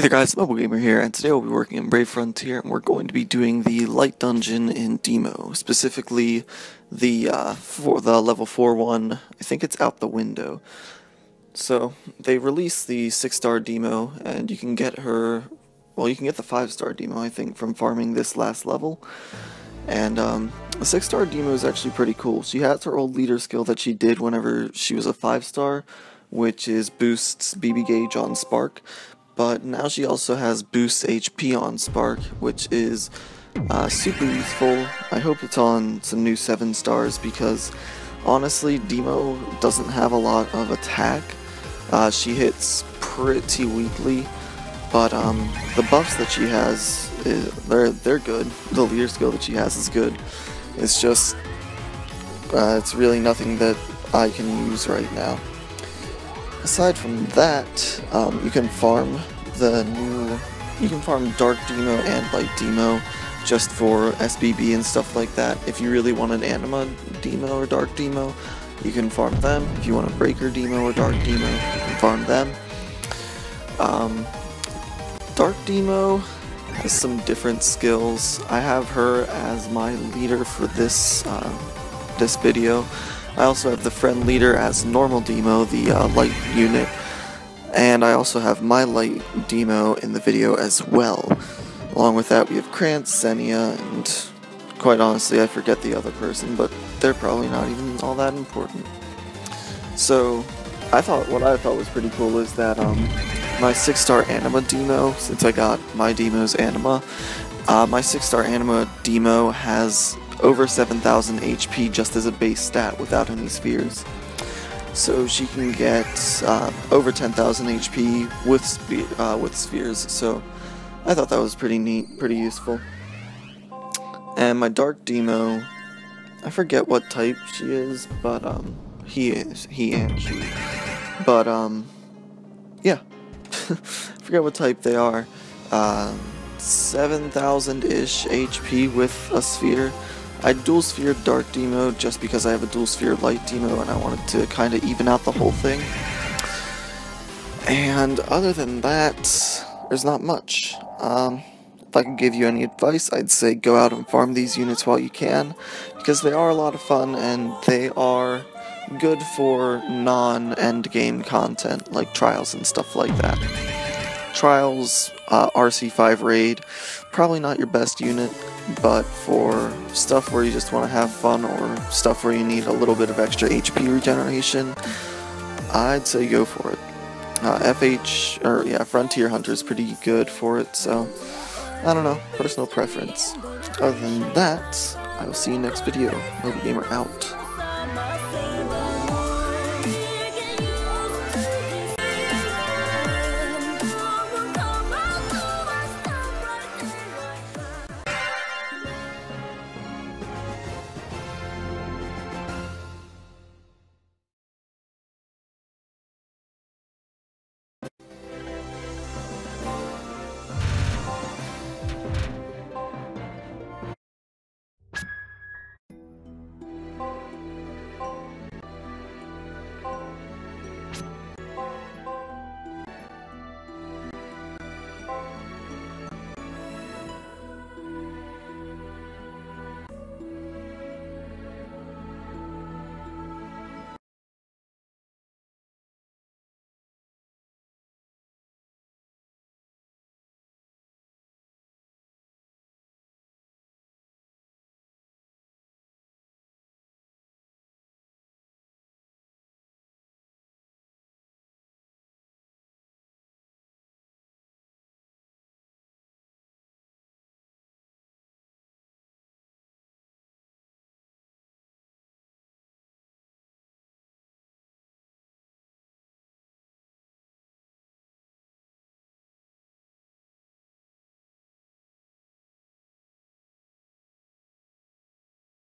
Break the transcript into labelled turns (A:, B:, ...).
A: Hey there guys, Mobile Gamer here, and today we'll be working in Brave Frontier, and we're going to be doing the Light Dungeon in Deemo, specifically the uh, for the level 4 one, I think it's out the window. So, they released the 6-star Deemo, and you can get her, well you can get the 5-star Deemo I think from farming this last level. And um, the 6-star Deemo is actually pretty cool. She has her old leader skill that she did whenever she was a 5-star, which is boosts BB gauge on Spark, but now she also has boost HP on Spark, which is uh, super useful. I hope it's on some new 7 stars because honestly, Deemo doesn't have a lot of attack. Uh, she hits pretty weakly, but um, the buffs that she has, is, eh, they're, they're good. The leader skill that she has is good. It's just, uh, it's really nothing that I can use right now. Aside from that, um, you can farm the new... You can farm Dark Deemo and Light Deemo just for SBB and stuff like that. If you really want an Anima Deemo or Dark Deemo, you can farm them. If you want a Breaker Deemo or Dark Deemo, you can farm them. Um, Dark Deemo has some different skills. I have her as my leader for this uh, this video. I also have the friend leader as normal deemo, the uh, light unit, and I also have my light deemo in the video as well. Along with that, we have Krantz, Xenia, and quite honestly, I forget the other person, but they're probably not even all that important. So, I thought what I thought was pretty cool is that um, my six-star Anima deemo, since I got my deemo's Anima, uh, my six-star Anima deemo has over 7,000 HP just as a base stat without any spheres. So she can get uh, over 10,000 HP with, uh, with spheres, so I thought that was pretty neat, pretty useful. And my Dark Deemo, I forget what type she is, but um, he is, he and she. But um, yeah, forget what type they are. Uh, 7,000-ish HP with a sphere. I dual sphere Dark Deemo just because I have a dual sphere Light Deemo and I wanted to kind of even out the whole thing. And other than that, there's not much. Um, if I could give you any advice, I'd say go out and farm these units while you can, because they are a lot of fun and they are good for non-endgame content like trials and stuff like that. Trials, uh, RC5 Raid, probably not your best unit, but for stuff where you just want to have fun or stuff where you need a little bit of extra HP regeneration, I'd say go for it. Uh, FH, or yeah, Frontier Hunter is pretty good for it, so I don't know, personal preference. Other than that, I will see you next video. Mobile Gamer out.